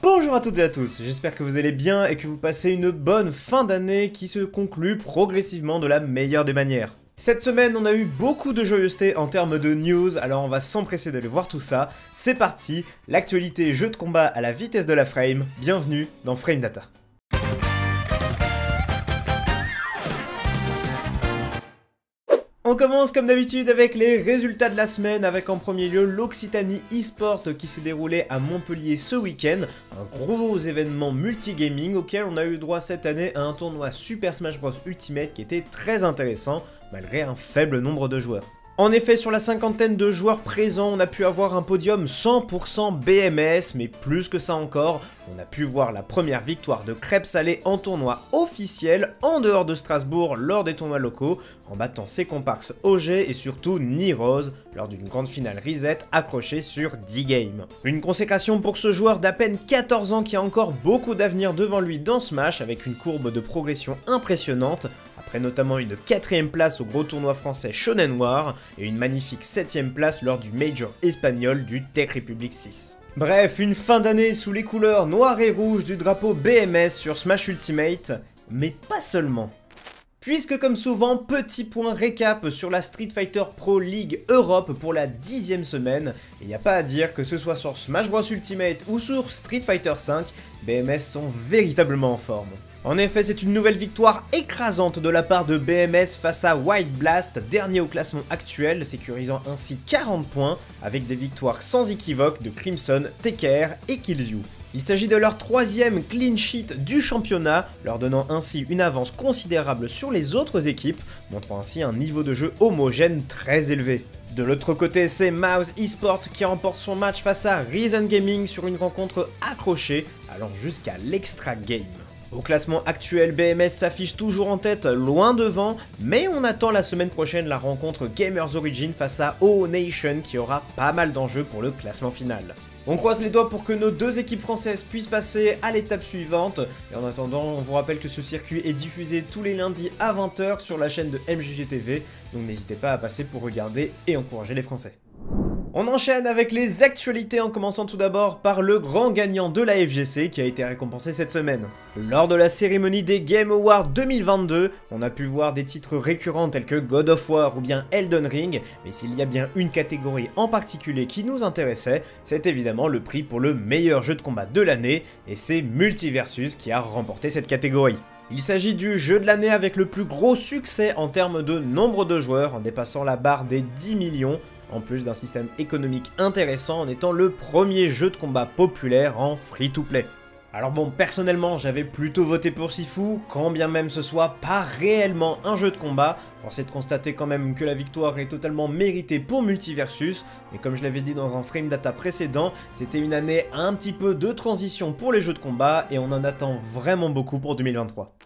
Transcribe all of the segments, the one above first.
Bonjour à toutes et à tous, j'espère que vous allez bien et que vous passez une bonne fin d'année qui se conclut progressivement de la meilleure des manières. Cette semaine, on a eu beaucoup de joyeuseté en termes de news, alors on va s'empresser d'aller voir tout ça. C'est parti, l'actualité jeu de combat à la vitesse de la frame, bienvenue dans Frame Data. On commence comme d'habitude avec les résultats de la semaine, avec en premier lieu l'Occitanie eSport qui s'est déroulé à Montpellier ce week-end, un gros événement multigaming auquel on a eu droit cette année à un tournoi Super Smash Bros Ultimate qui était très intéressant, malgré un faible nombre de joueurs. En effet, sur la cinquantaine de joueurs présents, on a pu avoir un podium 100% BMS, mais plus que ça encore, on a pu voir la première victoire de Crêpes Salé en tournoi officiel en dehors de Strasbourg lors des tournois locaux, en battant ses comparses OG et surtout Nirose lors d'une grande finale reset accrochée sur 10 games. Une consécration pour ce joueur d'à peine 14 ans qui a encore beaucoup d'avenir devant lui dans Smash avec une courbe de progression impressionnante, après notamment une quatrième place au gros tournoi français Shonen War et une magnifique septième place lors du Major espagnol du Tech Republic 6. Bref, une fin d'année sous les couleurs noires et rouges du drapeau BMS sur Smash Ultimate, mais pas seulement. Puisque comme souvent, petit point récap sur la Street Fighter Pro League Europe pour la dixième semaine, il n'y a pas à dire que ce soit sur Smash Bros Ultimate ou sur Street Fighter V, BMS sont véritablement en forme. En effet, c'est une nouvelle victoire écrasante de la part de BMS face à Wild Blast, dernier au classement actuel, sécurisant ainsi 40 points, avec des victoires sans équivoque de Crimson, TKR et Killzoo. Il s'agit de leur troisième clean sheet du championnat, leur donnant ainsi une avance considérable sur les autres équipes, montrant ainsi un niveau de jeu homogène très élevé. De l'autre côté, c'est Mouse Esport qui remporte son match face à Reason Gaming sur une rencontre accrochée, allant jusqu'à l'extra game. Au classement actuel, BMS s'affiche toujours en tête, loin devant, mais on attend la semaine prochaine la rencontre Gamers Origin face à O Nation qui aura pas mal d'enjeux pour le classement final. On croise les doigts pour que nos deux équipes françaises puissent passer à l'étape suivante. Et en attendant, on vous rappelle que ce circuit est diffusé tous les lundis à 20h sur la chaîne de MGGTV. Donc n'hésitez pas à passer pour regarder et encourager les Français. On enchaîne avec les actualités en commençant tout d'abord par le grand gagnant de la FGC qui a été récompensé cette semaine. Lors de la cérémonie des Game Awards 2022, on a pu voir des titres récurrents tels que God of War ou bien Elden Ring, mais s'il y a bien une catégorie en particulier qui nous intéressait, c'est évidemment le prix pour le meilleur jeu de combat de l'année, et c'est Multiversus qui a remporté cette catégorie. Il s'agit du jeu de l'année avec le plus gros succès en termes de nombre de joueurs, en dépassant la barre des 10 millions, en plus d'un système économique intéressant en étant le premier jeu de combat populaire en free-to-play. Alors bon, personnellement, j'avais plutôt voté pour Sifu, quand bien même ce soit pas réellement un jeu de combat, force est de constater quand même que la victoire est totalement méritée pour Multiversus, mais comme je l'avais dit dans un frame data précédent, c'était une année un petit peu de transition pour les jeux de combat, et on en attend vraiment beaucoup pour 2023.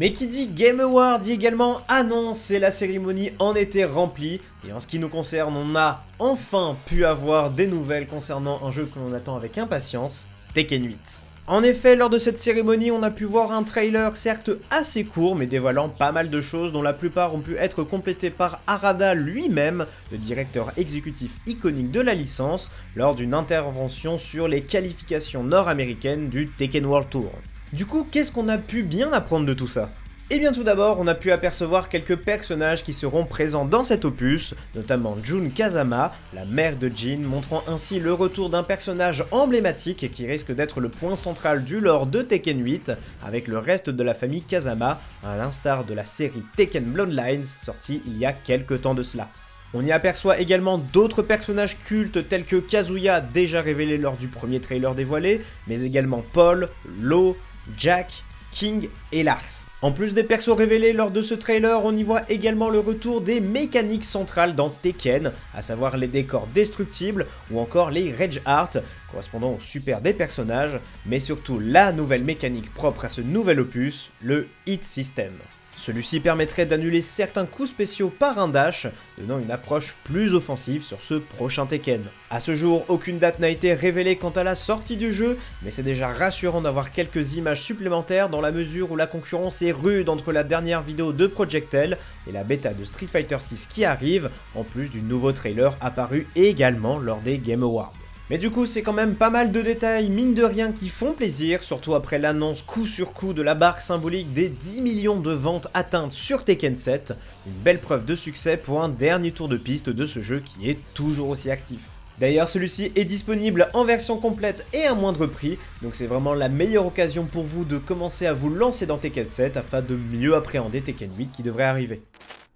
Mais qui dit Game Award dit également annonce et la cérémonie en était remplie. Et en ce qui nous concerne, on a enfin pu avoir des nouvelles concernant un jeu que l'on attend avec impatience, Tekken 8. En effet, lors de cette cérémonie, on a pu voir un trailer certes assez court, mais dévoilant pas mal de choses dont la plupart ont pu être complétées par Arada lui-même, le directeur exécutif iconique de la licence, lors d'une intervention sur les qualifications nord-américaines du Tekken World Tour. Du coup, qu'est-ce qu'on a pu bien apprendre de tout ça? Eh bien tout d'abord, on a pu apercevoir quelques personnages qui seront présents dans cet opus, notamment Jun Kazama, la mère de Jin, montrant ainsi le retour d'un personnage emblématique qui risque d'être le point central du lore de Tekken 8, avec le reste de la famille Kazama, à l'instar de la série Tekken Bloodlines sortie il y a quelques temps de cela. On y aperçoit également d'autres personnages cultes tels que Kazuya déjà révélé lors du premier trailer dévoilé, mais également Paul, Lo, Jack, King et Lars. En plus des persos révélés lors de ce trailer, on y voit également le retour des mécaniques centrales dans Tekken, à savoir les décors destructibles ou encore les Rage Art, correspondant au super des personnages, mais surtout la nouvelle mécanique propre à ce nouvel opus, le Hit System. Celui-ci permettrait d'annuler certains coups spéciaux par un dash, donnant une approche plus offensive sur ce prochain Tekken. A ce jour, aucune date n'a été révélée quant à la sortie du jeu, mais c'est déjà rassurant d'avoir quelques images supplémentaires dans la mesure où la concurrence est rude entre la dernière vidéo de Projectel et la bêta de Street Fighter 6 qui arrive, en plus du nouveau trailer apparu également lors des Game Awards. Mais du coup, c'est quand même pas mal de détails, mine de rien, qui font plaisir, surtout après l'annonce coup sur coup de la barre symbolique des 10 millions de ventes atteintes sur Tekken 7. Une belle preuve de succès pour un dernier tour de piste de ce jeu qui est toujours aussi actif. D'ailleurs, celui-ci est disponible en version complète et à moindre prix, donc c'est vraiment la meilleure occasion pour vous de commencer à vous lancer dans Tekken 7 afin de mieux appréhender Tekken 8 qui devrait arriver.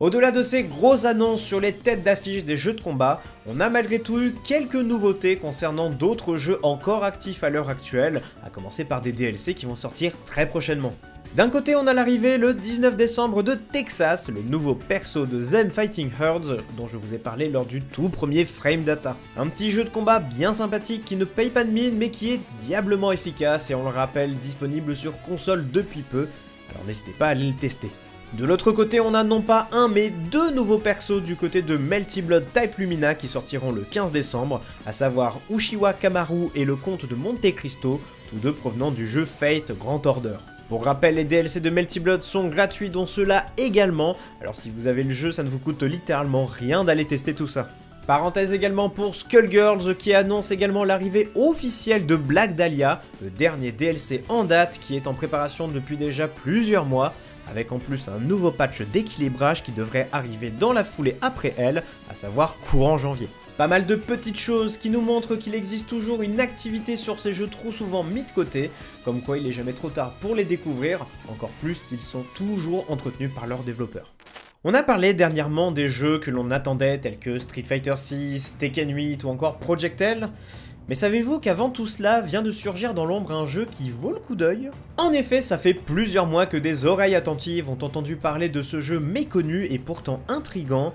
Au-delà de ces grosses annonces sur les têtes d'affiche des jeux de combat, on a malgré tout eu quelques nouveautés concernant d'autres jeux encore actifs à l'heure actuelle, à commencer par des DLC qui vont sortir très prochainement. D'un côté, on a l'arrivée le 19 décembre de Texas, le nouveau perso de Zen Fighting Herds, dont je vous ai parlé lors du tout premier Frame Data. Un petit jeu de combat bien sympathique qui ne paye pas de mine, mais qui est diablement efficace et on le rappelle, disponible sur console depuis peu, alors n'hésitez pas à aller le tester. De l'autre côté, on a non pas un, mais deux nouveaux persos du côté de Melty Blood Type Lumina qui sortiront le 15 décembre, à savoir Ushiwa Kamaru et le comte de Monte Cristo, tous deux provenant du jeu Fate Grand Order. Pour rappel, les DLC de Melty Blood sont gratuits, dont ceux-là également, alors si vous avez le jeu, ça ne vous coûte littéralement rien d'aller tester tout ça. Parenthèse également pour Skullgirls qui annonce également l'arrivée officielle de Black Dahlia, le dernier DLC en date qui est en préparation depuis déjà plusieurs mois, avec en plus un nouveau patch d'équilibrage qui devrait arriver dans la foulée après elle, à savoir courant janvier. Pas mal de petites choses qui nous montrent qu'il existe toujours une activité sur ces jeux trop souvent mis de côté, comme quoi il est jamais trop tard pour les découvrir, encore plus s'ils sont toujours entretenus par leurs développeurs. On a parlé dernièrement des jeux que l'on attendait tels que Street Fighter 6, Tekken 8 ou encore Project L, mais savez-vous qu'avant tout cela vient de surgir dans l'ombre un jeu qui vaut le coup d'œil? En effet, ça fait plusieurs mois que des oreilles attentives ont entendu parler de ce jeu méconnu et pourtant intrigant,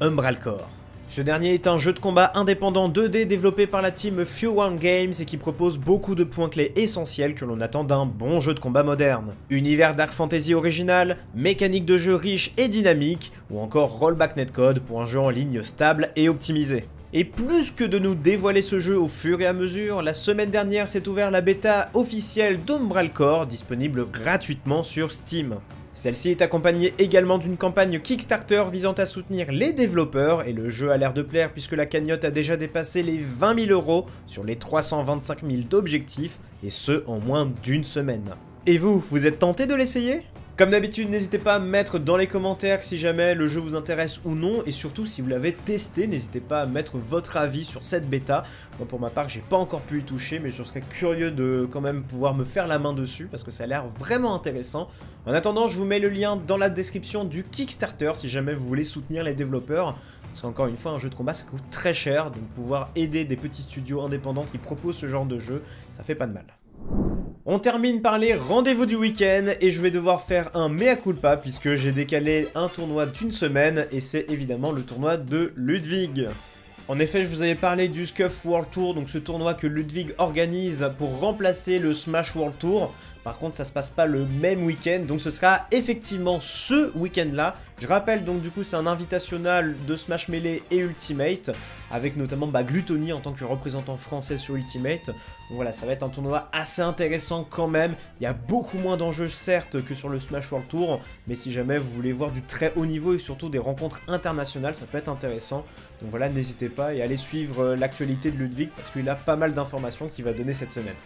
Umbral Core. Ce dernier est un jeu de combat indépendant 2D développé par la team Few Games et qui propose beaucoup de points clés essentiels que l'on attend d'un bon jeu de combat moderne. Univers Dark Fantasy original, mécanique de jeu riche et dynamique, ou encore rollback netcode pour un jeu en ligne stable et optimisé. Et plus que de nous dévoiler ce jeu au fur et à mesure, la semaine dernière s'est ouvert la bêta officielle d'Umbral Core, disponible gratuitement sur Steam. Celle-ci est accompagnée également d'une campagne Kickstarter visant à soutenir les développeurs, et le jeu a l'air de plaire puisque la cagnotte a déjà dépassé les 20 000 euros sur les 325 000 d'objectifs, et ce en moins d'une semaine. Et vous, vous êtes tenté de l'essayer? Comme d'habitude, n'hésitez pas à mettre dans les commentaires si jamais le jeu vous intéresse ou non, et surtout si vous l'avez testé, n'hésitez pas à mettre votre avis sur cette bêta. Moi pour ma part, j'ai pas encore pu y toucher, mais je serais curieux de quand même pouvoir me faire la main dessus, parce que ça a l'air vraiment intéressant. En attendant, je vous mets le lien dans la description du Kickstarter si jamais vous voulez soutenir les développeurs. Parce qu'encore une fois, un jeu de combat ça coûte très cher, donc pouvoir aider des petits studios indépendants qui proposent ce genre de jeu, ça fait pas de mal. On termine par les rendez-vous du week-end et je vais devoir faire un mea culpa puisque j'ai décalé un tournoi d'une semaine et c'est évidemment le tournoi de Ludwig. En effet, je vous avais parlé du Scuff World Tour, donc ce tournoi que Ludwig organise pour remplacer le Smash World Tour. Par contre, ça se passe pas le même week-end, donc ce sera effectivement ce week-end-là. Je rappelle donc du coup c'est un invitational de Smash Melee et Ultimate, avec notamment bah, Gluttony en tant que représentant français sur Ultimate. Donc voilà, ça va être un tournoi assez intéressant quand même. Il y a beaucoup moins d'enjeux certes que sur le Smash World Tour, mais si jamais vous voulez voir du très haut niveau et surtout des rencontres internationales, ça peut être intéressant. Donc voilà, n'hésitez pas et allez suivre euh, l'actualité de Ludwig parce qu'il a pas mal d'informations qu'il va donner cette semaine.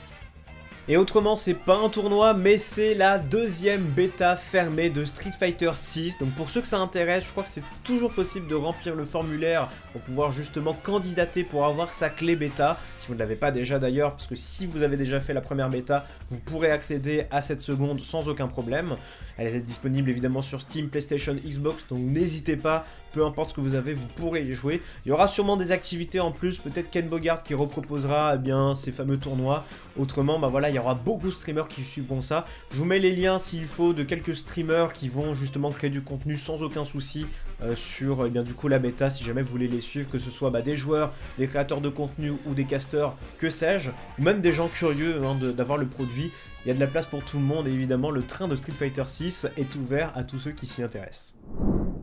Et autrement, c'est pas un tournoi, mais c'est la deuxième bêta fermée de Street Fighter 6. Donc pour ceux que ça intéresse, je crois que c'est toujours possible de remplir le formulaire pour pouvoir justement candidater pour avoir sa clé bêta. Si vous ne l'avez pas déjà d'ailleurs, parce que si vous avez déjà fait la première bêta, vous pourrez accéder à cette seconde sans aucun problème. Elle est disponible évidemment sur Steam, PlayStation, Xbox, donc n'hésitez pas, peu importe ce que vous avez, vous pourrez y jouer. Il y aura sûrement des activités en plus, peut-être Ken Bogart qui reproposera eh bien, ces fameux tournois. Autrement, bah voilà, il y aura beaucoup de streamers qui suivront ça. Je vous mets les liens s'il faut de quelques streamers qui vont justement créer du contenu sans aucun souci euh, sur eh bien, du coup la bêta si jamais vous voulez les suivre, que ce soit bah, des joueurs, des créateurs de contenu ou des casteurs, que sais-je, même des gens curieux hein, d'avoir le produit. Il y a de la place pour tout le monde et évidemment le train de Street Fighter 6 est ouvert à tous ceux qui s'y intéressent.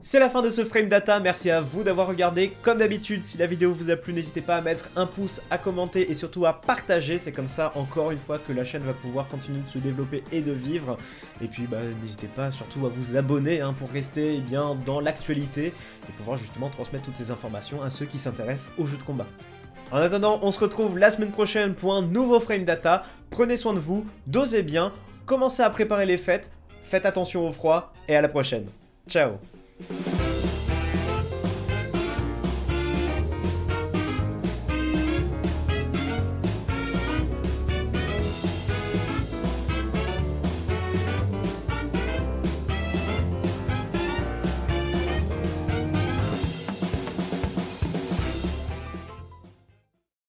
C'est la fin de ce frame data, merci à vous d'avoir regardé. Comme d'habitude, si la vidéo vous a plu, n'hésitez pas à mettre un pouce, à commenter et surtout à partager. C'est comme ça, encore une fois, que la chaîne va pouvoir continuer de se développer et de vivre. Et puis, bah, n'hésitez pas surtout à vous abonner hein, pour rester eh bien, dans l'actualité et pouvoir justement transmettre toutes ces informations à ceux qui s'intéressent aux jeux de combat. En attendant, on se retrouve la semaine prochaine pour un nouveau Frame Data. Prenez soin de vous, dosez bien, commencez à préparer les fêtes, faites attention au froid et à la prochaine. Ciao Bye.